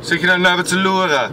Zit je nou naar me te loeren?